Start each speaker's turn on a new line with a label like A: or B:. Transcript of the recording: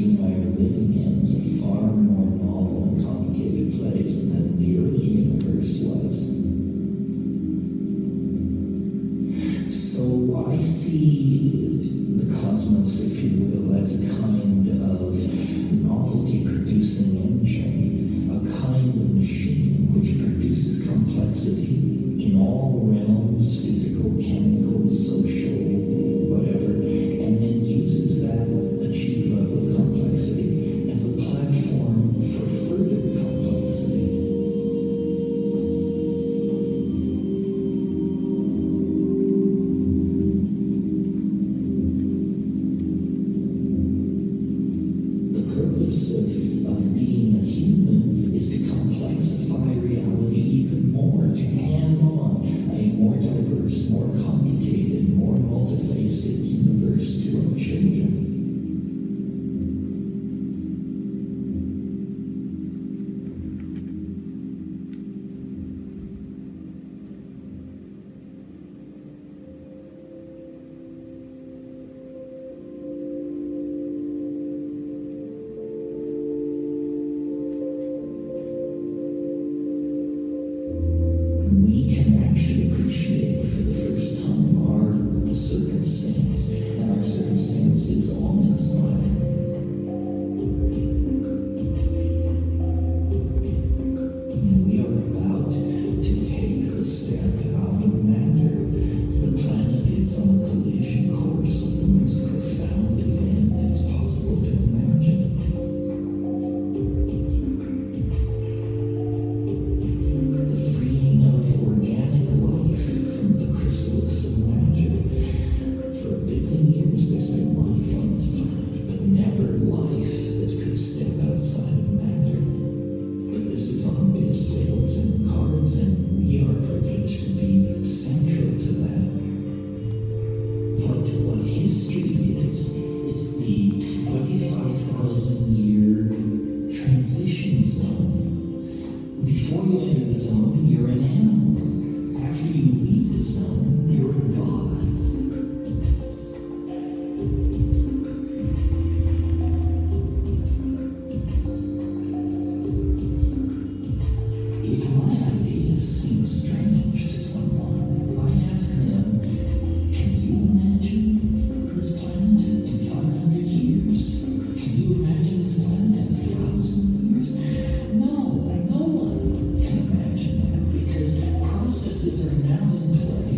A: understood by are living in is a far more novel and complicated place than the early universe was. So I see seems strange to someone if I ask them, can you imagine this planet in 500 years? Can you imagine this planet in 1,000 years? No, no one can imagine that because processes are now in place.